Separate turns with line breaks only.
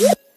Yeah.